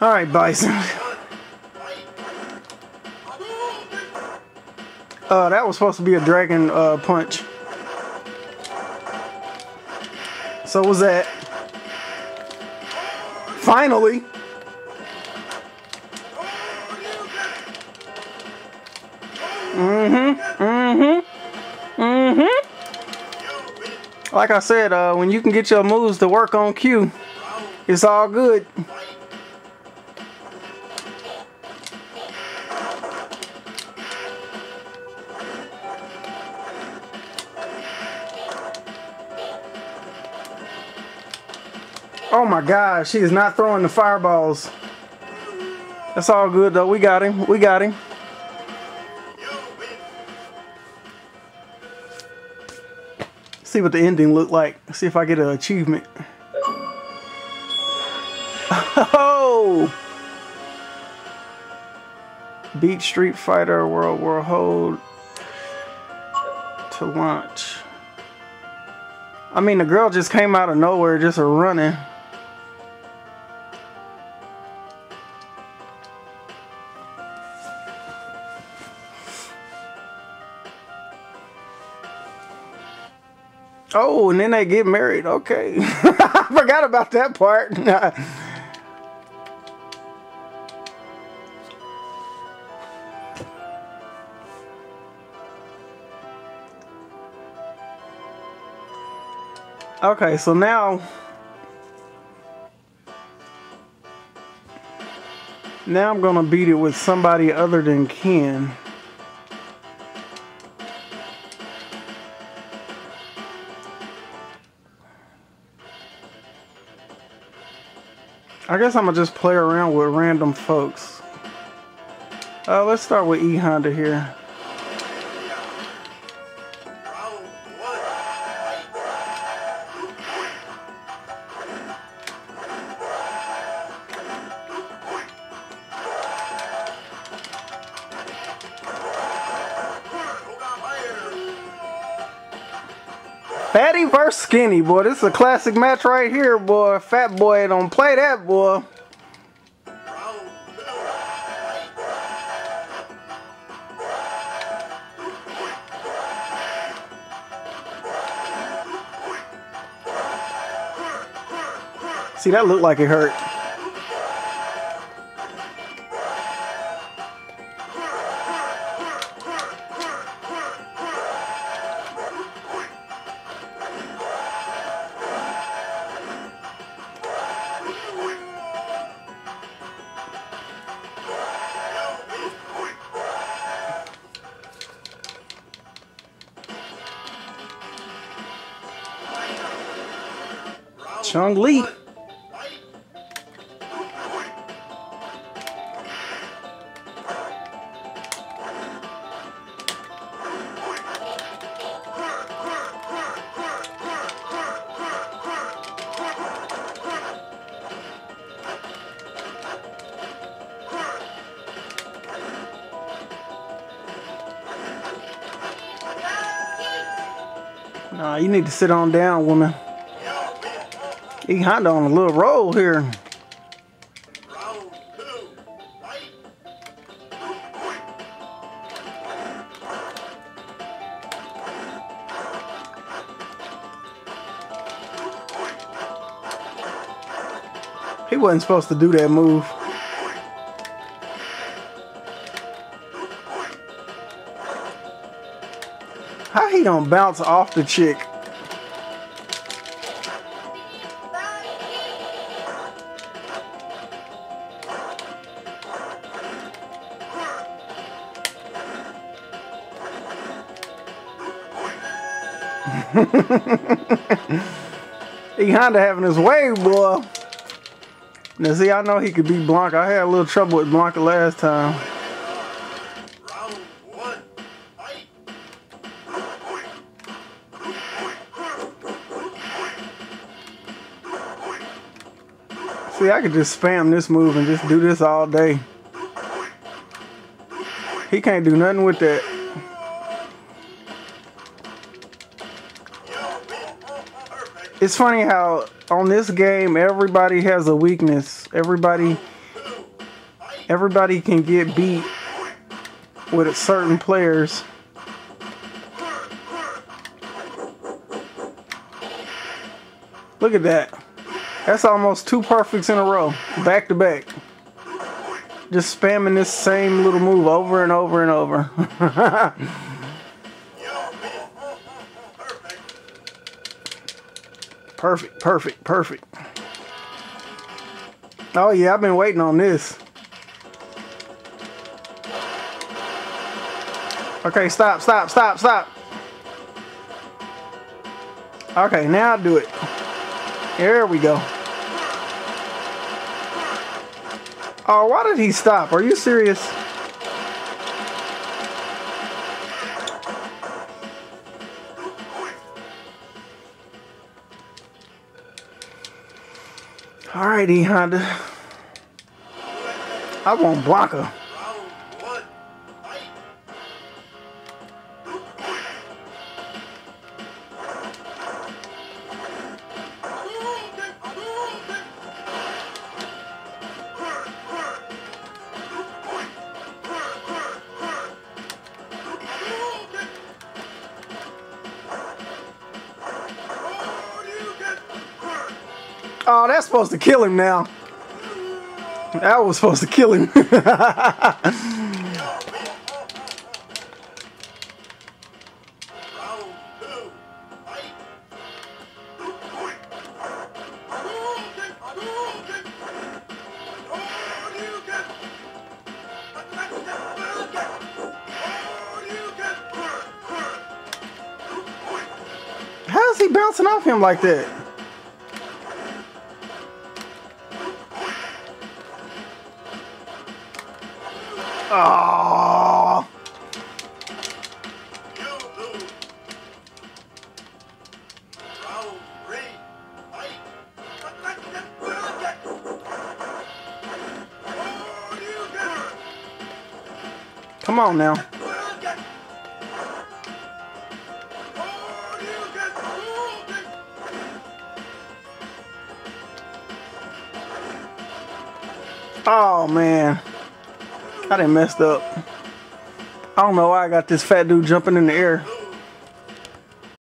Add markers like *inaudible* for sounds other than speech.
Alright, Bison. *laughs* Uh, that was supposed to be a dragon uh, punch. So was that. Finally. Mm-hmm. Mm-hmm. Mm-hmm. Like I said, uh, when you can get your moves to work on cue, it's all good. Oh my gosh, she is not throwing the fireballs. That's all good though. We got him. We got him. See what the ending looked like. See if I get an achievement. *laughs* Oh! Beat Street Fighter World War Hold to launch. I mean, the girl just came out of nowhere, just running. Oh, and then they get married. Okay. *laughs* I forgot about that part. *laughs* okay, so now now I'm going to beat it with somebody other than Ken. I guess I'm gonna just play around with random folks. Uh, let's start with E Honda here. Fatty versus Skinny, boy. This is a classic match right here, boy. Fat boy don't play that, boy. See, that looked like it hurt. Chun-Li. Nah, you need to sit on down, woman. E Honda on a little roll here. He wasn't supposed to do that move. How he don't bounce off the chick? *laughs* he Honda having his way, boy. Now, see, I know he could beat Blanka. I had a little trouble with Blanka last time. See, I could just spam this move and just do this all day. He can't do nothing with that. It's funny how on this game everybody has a weakness. Everybody everybody can get beat with certain players. Look at that. That's almost two perfects in a row, back to back. Just spamming this same little move over and over and over. *laughs* perfect, perfect, perfect. Oh yeah, I've been waiting on this. Okay, stop, stop, stop, stop. Okay, now do it. There we go. Oh, why did he stop? Are you serious? Alrighty, Honda. I want Blanka. Oh, that's supposed to kill him now. That was supposed to kill him. How's he bouncing off him like that? Oh. Come on now. Oh man. I done messed up. I don't know why I got this fat dude jumping in the air.